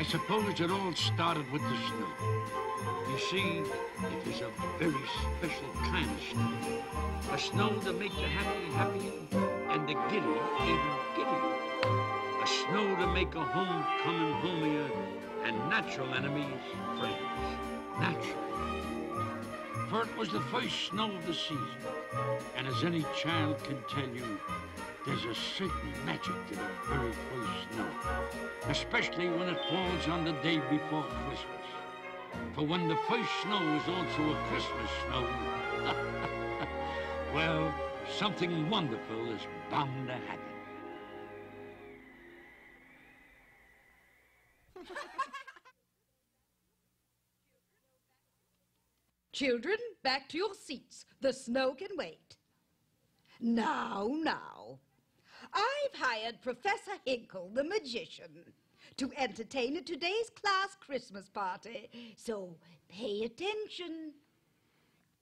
I suppose it all started with the snow. You see, it is a very special kind of snow. A snow that makes the happy happy and the giddy even giddy. A snow to make a homecoming homier and natural enemies friends. Natural. For it was the first snow of the season. And as any child can tell you, there's a certain magic to the very first snow, especially when it falls on the day before Christmas. For when the first snow is also a Christmas snow, well, something wonderful is bound to happen. Children, back to your seats. The snow can wait. Now, now. I've hired Professor Hinkle, the magician, to entertain at today's class Christmas party. So pay attention.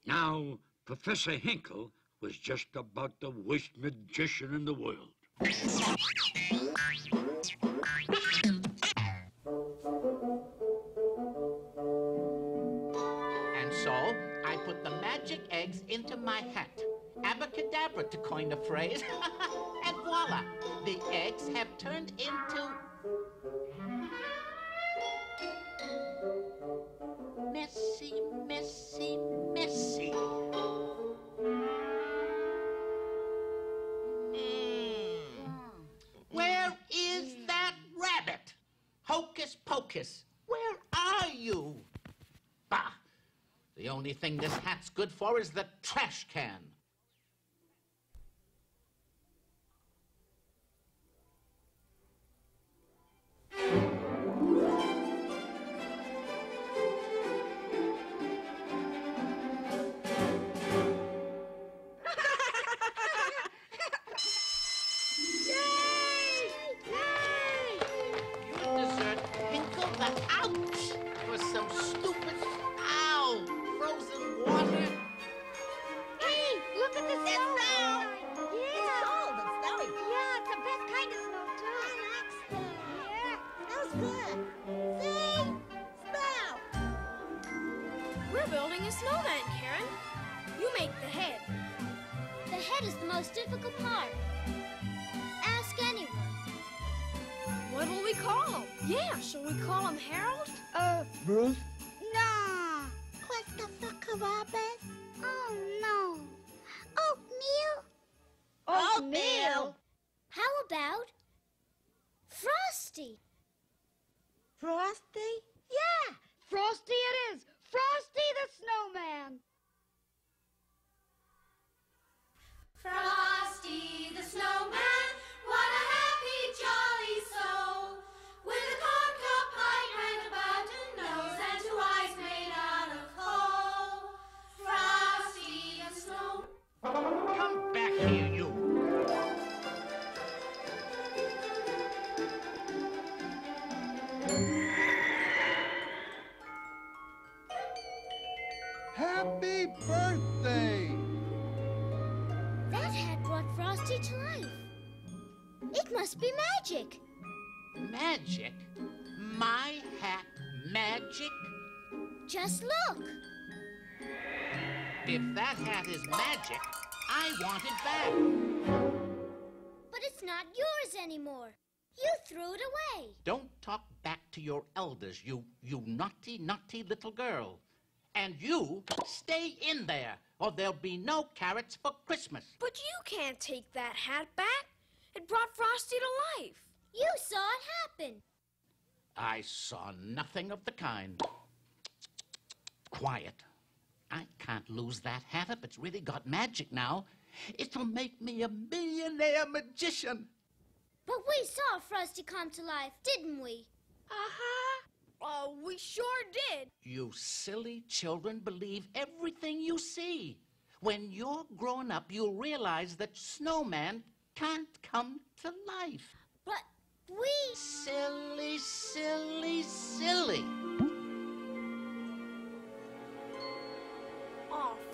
Now, Professor Hinkle was just about the worst magician in the world. And so I put the magic eggs into my hat. Abracadabra, to coin a phrase. and voila, the eggs have turned into. Messy, messy, messy. Mm. Where is that rabbit? Hocus pocus, where are you? Bah! The only thing this hat's good for is the trash can. Hinkle Harold? Just look. If that hat is magic, I want it back. But it's not yours anymore. You threw it away. Don't talk back to your elders, you you naughty, naughty little girl. And you stay in there, or there'll be no carrots for Christmas. But you can't take that hat back. It brought Frosty to life. You saw it happen. I saw nothing of the kind. Quiet. I can't lose that hat. It's really got magic now. It'll make me a millionaire magician. But we saw Frosty come to life, didn't we? Uh-huh. Oh, we sure did. You silly children believe everything you see. When you're grown up, you'll realize that Snowman can't come to life. But we... Silly, silly, silly.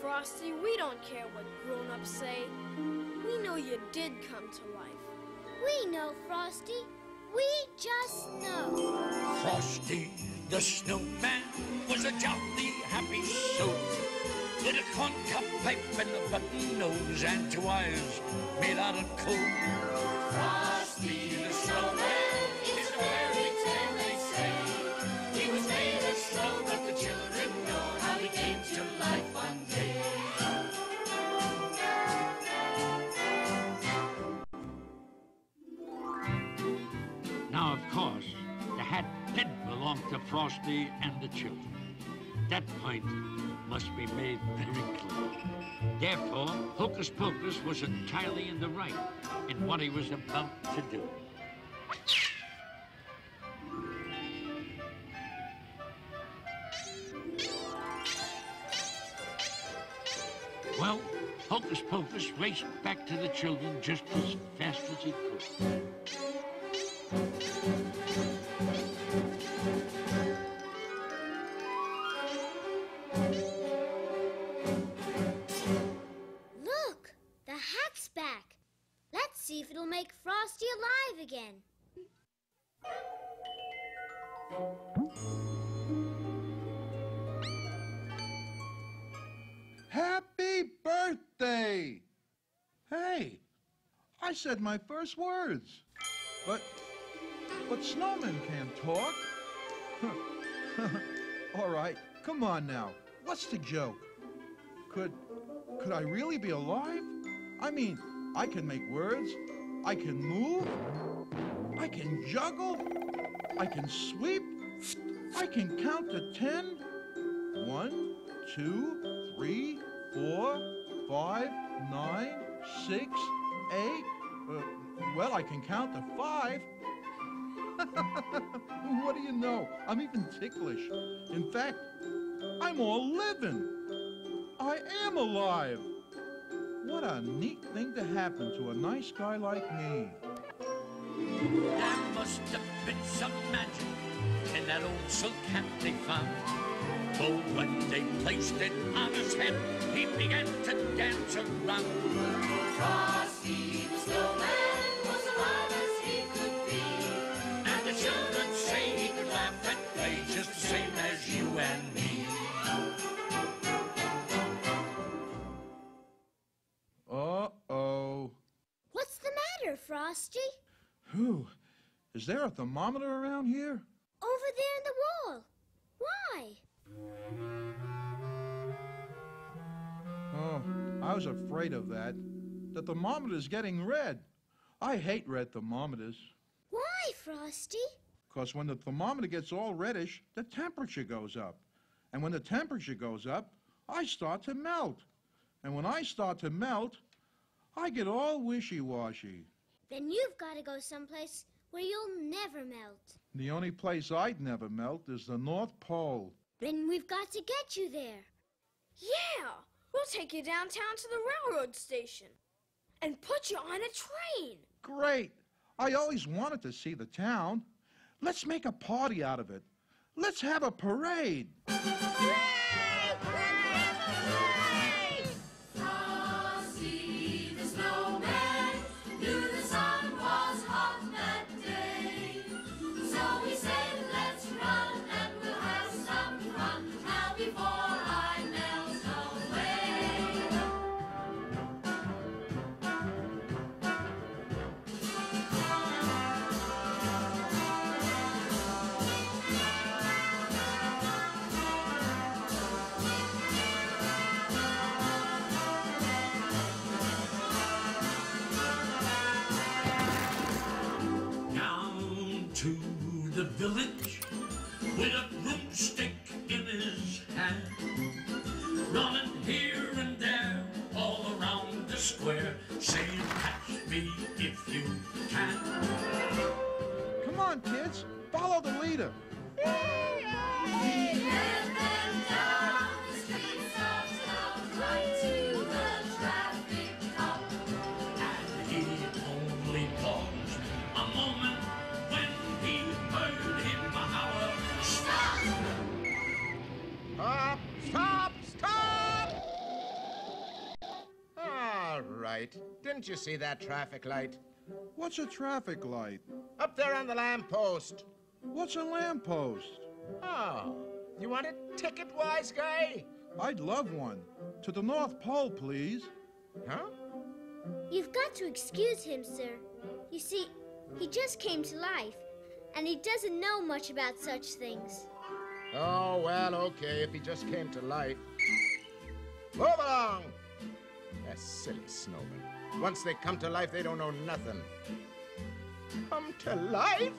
Frosty, we don't care what grown-ups say. We know you did come to life. We know, Frosty. we just know. Frosty the snowman was a jolly happy soul with a corncob pipe and a button nose and two eyes made out of coal. Frosty to Frosty and the children. That point must be made very clear. Therefore, Hocus Pocus was entirely in the right in what he was about to do. Well, Hocus Pocus raced back to the children just as fast as he could. Alive again. Happy birthday! Hey, I said my first words. But, but snowmen can't talk. All right, come on now. What's the joke? Could, could I really be alive? I mean, I can make words. I can move. I can juggle. I can sweep. I can count to ten. One, two, three, four, five, nine, six, eight. Uh, well, I can count to five. what do you know? I'm even ticklish. In fact, I'm all living. I am alive. What a neat thing to happen to a nice guy like me. There must have been some magic in that old silk hat they found. For when they placed it on his head, he began to dance around. Frosty Whew. Is there a thermometer around here? Over there in the wall. Why? Oh, I was afraid of that. The thermometer's getting red. I hate red thermometers. Why, Frosty? Because when the thermometer gets all reddish, the temperature goes up. And when the temperature goes up, I start to melt. And when I start to melt, I get all wishy-washy. Then you've got to go someplace where you'll never melt. The only place I'd never melt is the North Pole. Then we've got to get you there. Yeah, we'll take you downtown to the railroad station and put you on a train. Great! I always wanted to see the town. Let's make a party out of it. Let's have a parade. Frosty Didn't you see that traffic light? What's a traffic light? Up there on the lamppost. What's a lamppost? Oh, you want a ticket, wise guy? I'd love one. To the North Pole, please. Huh? You've got to excuse him, sir. You see, he just came to life, and he doesn't know much about such things. Oh, well, okay, if he just came to life. Move along! That silly snowman. Once they come to life, they don't know nothing. Come to life?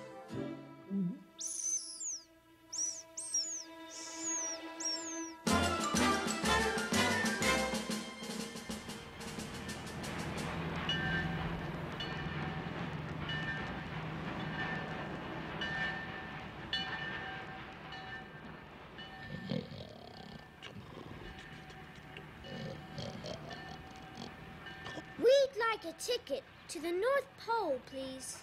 North Pole, please.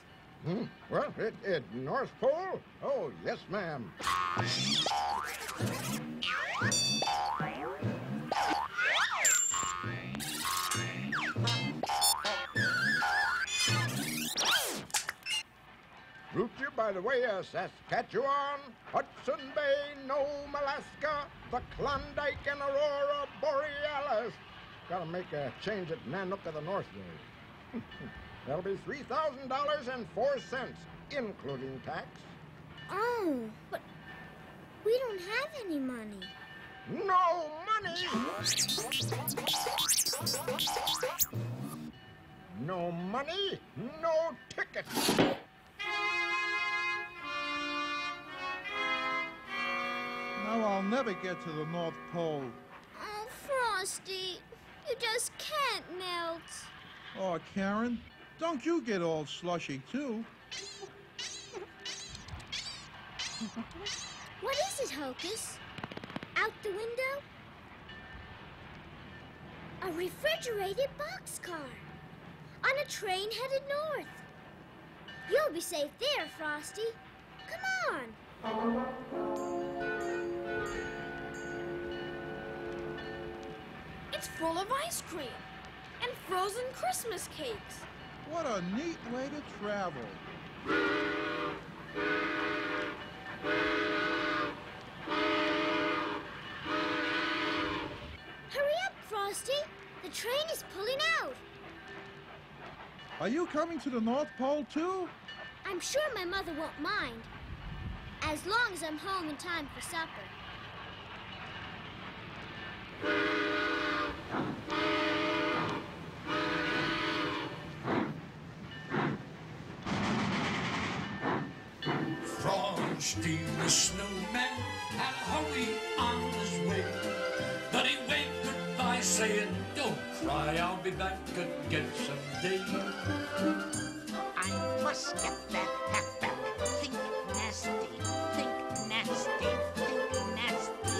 Hmm? Well, it, it North Pole? Oh, yes, ma'am. Route you by the way of Saskatchewan, Hudson Bay, Nome, Alaska, the Klondike and Aurora Borealis. Gotta make a change at Nanook of the North Road. That'll be $3,000.04, including tax. Oh, but we don't have any money. No money! No money, no ticket. Now I'll never get to the North Pole. Oh, Frosty, you just can't melt. Oh, Karen, don't you get all slushy, too. What is it, Hocus? Out the window? A refrigerated boxcar on a train headed north. You'll be safe there, Frosty. Come on. It's full of ice cream and frozen Christmas cakes. What a neat way to travel. Hurry up, Frosty. The train is pulling out. Are you coming to the North Pole, too? I'm sure my mother won't mind. As long as I'm home in time for supper. Snowman had a hurry on his way. But he waved goodbye saying, don't cry, I'll be back again someday. I must get that hat back. Think nasty, think nasty, think nasty.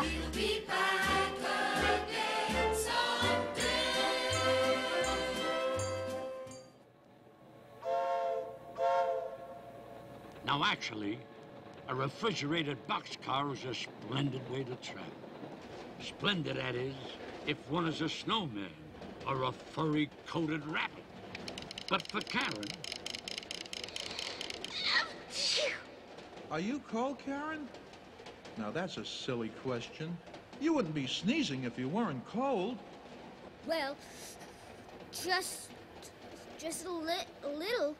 He'll be back again someday. Now, actually, a refrigerated boxcar is a splendid way to travel. Splendid, that is, if one is a snowman or a furry coated rabbit. But for Karen, Are you cold, Karen? Now, that's a silly question. You wouldn't be sneezing if you weren't cold. Well, just. just a, li- a little.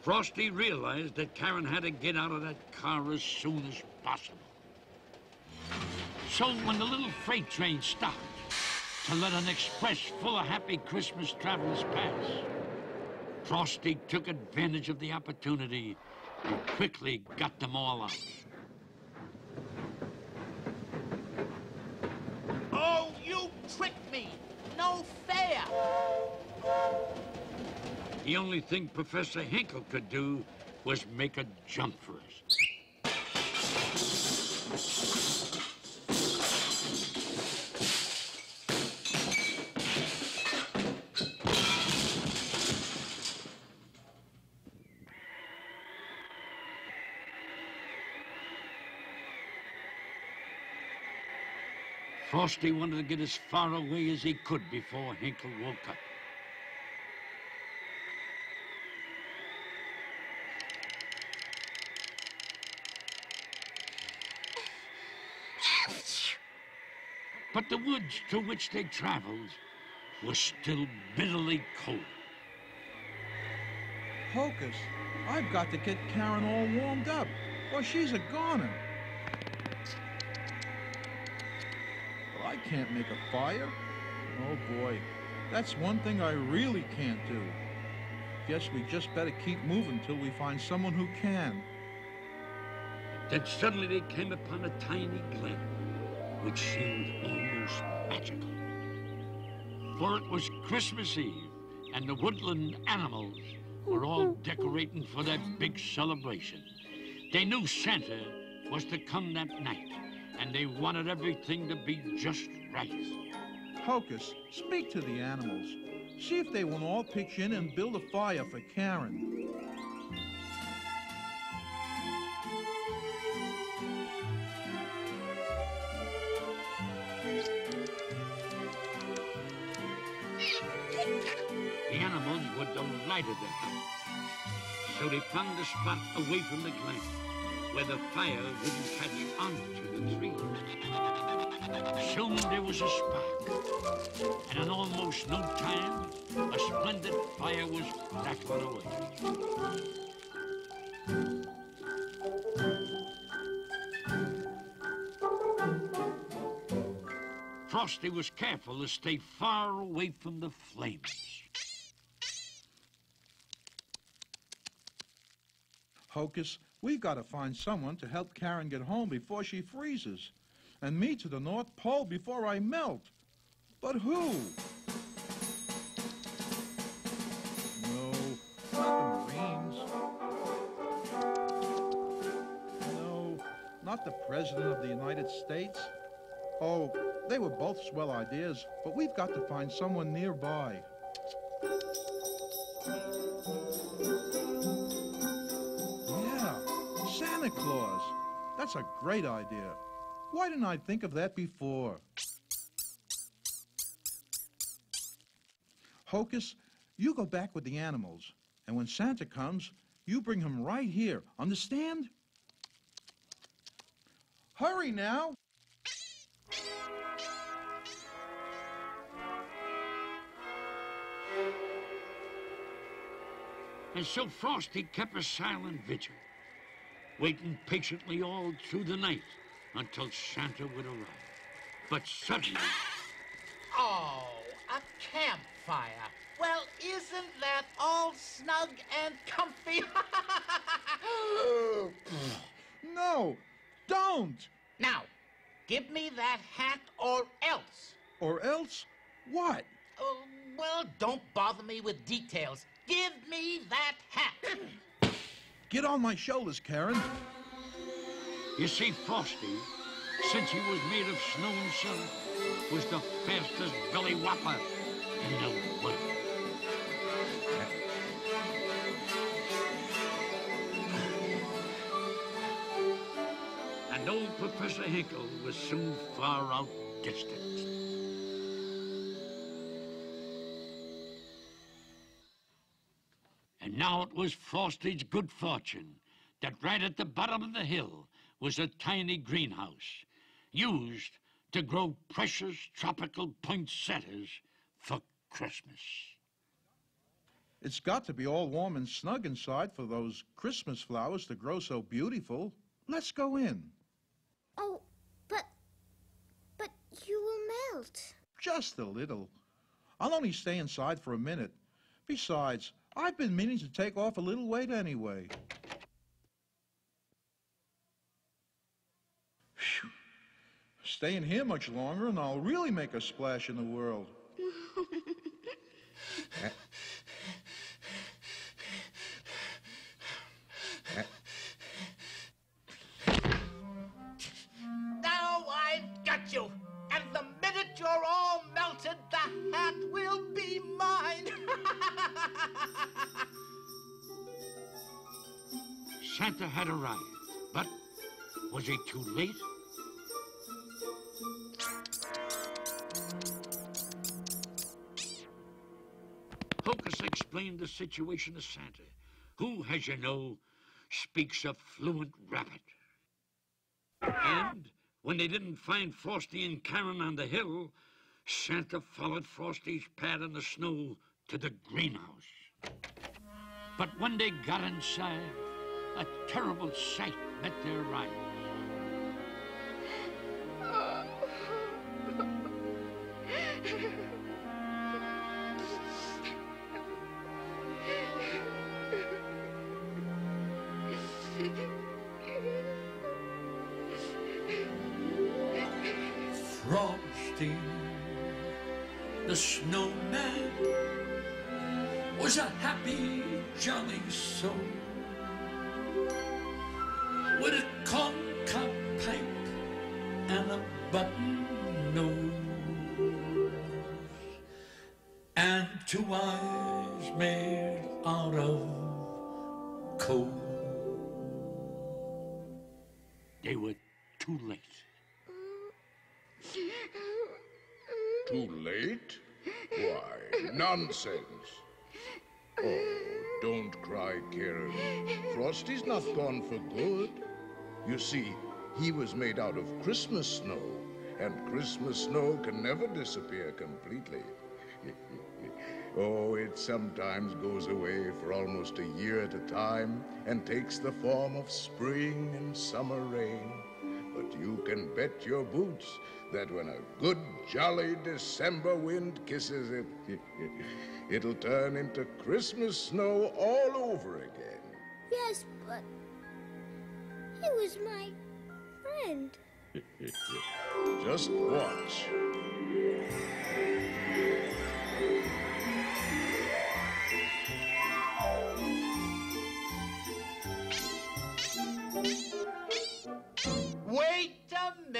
Frosty realized that Karen had to get out of that car as soon as possible. So when the little freight train stopped to let an express full of happy Christmas travelers pass, Frosty took advantage of the opportunity and quickly got them all out. Oh, you tricked me! No fair! The only thing Professor Hinkle could do was make a jump for us. Frosty wanted to get as far away as he could before Hinkle woke up. But the woods through which they traveled were still bitterly cold. Hocus, I've got to get Karen all warmed up, or she's a goner. But I can't make a fire. Oh boy, that's one thing I really can't do. Guess we just better keep moving till we find someone who can. Then suddenly they came upon a tiny glen, which seemed almost magical. For it was Christmas Eve, and the woodland animals were all decorating for that big celebration. They knew Santa was to come that night, and they wanted everything to be just right. Hocus, speak to the animals. See if they will all pitch in and build a fire for Karen. Delighted to help. So they found a spot away from the glen where the fire wouldn't catch on to the trees. Soon there was a spark, and in almost no time, a splendid fire was crackling away. Frosty was careful to stay far away from the flames. Hocus, we've got to find someone to help Karen get home before she freezes, and me to the North Pole before I melt. But who? No, not the Marines. No, not the President of the United States. Oh, they were both swell ideas, but we've got to find someone nearby. Santa Claus. That's a great idea. Why didn't I think of that before? Hocus, you go back with the animals, and when Santa comes, you bring him right here. Understand? Hurry now! And so Frosty kept a silent vigil, waiting patiently all through the night until Santa would arrive. But suddenly, Oh, a campfire. Well, isn't that all snug and comfy? No, don't! now, give me that hat or else. Or else, what? Oh, well, don't bother me with details. Give me that hat. Get on my shoulders, Karen. you see, Frosty, since he was made of snow himself, was the fastest belly whopper in the world. And old Professor Hinkle was soon far out distant. And now it was Frosty's good fortune that right at the bottom of the hill was a tiny greenhouse used to grow precious tropical poinsettias for Christmas. It's got to be all warm and snug inside for those Christmas flowers to grow so beautiful. Let's go in. Oh, but. But you will melt. Just a little. I'll only stay inside for a minute. Besides, I've been meaning to take off a little weight anyway. Phew. Stay in here much longer and I'll really make a splash in the world. Santa had arrived, but was he too late? Hocus explained the situation to Santa, who, as you know, speaks a fluent rabbit. And When they didn't find Frosty and Karen on the hill, Santa followed Frosty's pad in the snow to the greenhouse. But when they got inside, a terrible sight met their eyes. Frosty, the snowman, was a happy, jolly soul made out of coal. They were too late. Too late? Why, nonsense. Oh, don't cry, Karen. Frosty's not gone for good. You see, he was made out of Christmas snow, and Christmas snow can never disappear completely. oh, it sometimes goes away for almost a year at a time and takes the form of spring and summer rain. But you can bet your boots that when a good, jolly December wind kisses it, it'll turn into Christmas snow all over again. Yes, but he was my friend. Just watch.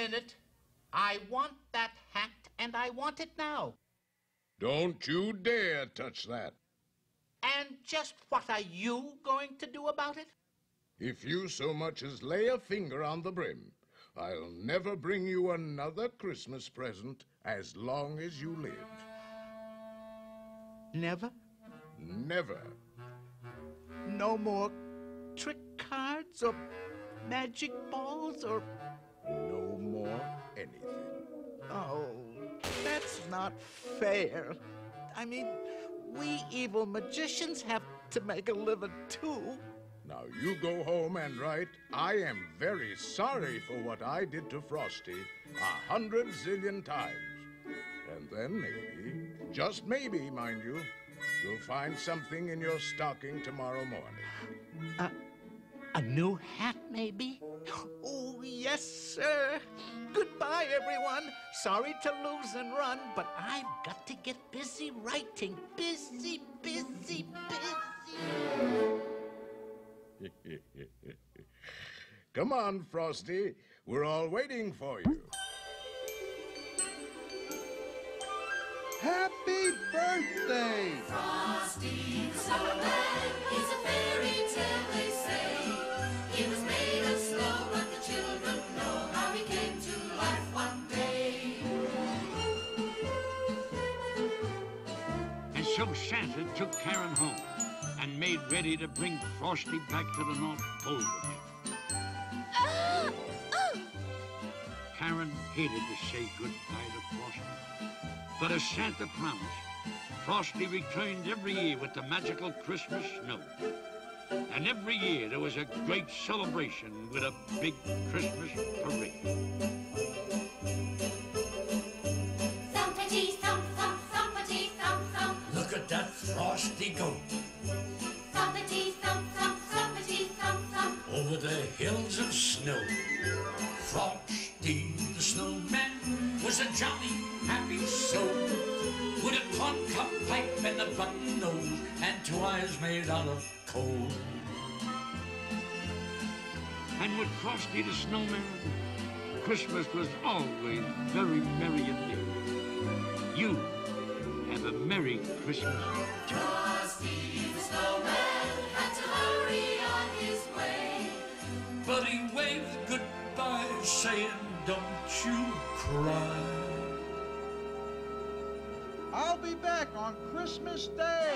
Minute. I want that hat, and I want it now. Don't you dare touch that. And just what are you going to do about it? If you so much as lay a finger on the brim, I'll never bring you another Christmas present as long as you live. Never? Never. No more trick cards or magic balls or. No more anything. Oh, that's not fair. I mean, we evil magicians have to make a living too. Now you go home and write, I am very sorry for what I did to Frosty a hundred zillion times. And then maybe, just maybe, mind you, you'll find something in your stocking tomorrow morning. Uh, a new hat, maybe? Oh, yes, sir. Goodbye, everyone. Sorry to lose and run, but I've got to get busy writing. Busy, busy, busy. Come on, Frosty. We're all waiting for you. Happy birthday! Frosty the Snowman is a fairy tale, so Santa took Karen home and made ready to bring Frosty back to the North Pole! Oh! Karen hated to say goodbye to Frosty. But as Santa promised, Frosty returned every year with the magical Christmas snow. And every year there was a great celebration with a big Christmas parade. Thumpity thump thump, thumpity thump thump, Look at that frosty go thumpity thump thump, thumpity thump thump. over the hills of snow. Frosty the snowman was a jolly, happy soul with a corncob pipe and a button nose and two eyes made out of coal. And with Frosty the Snowman, Christmas was always very merry indeed. You have a Merry Christmas. back on Christmas Day.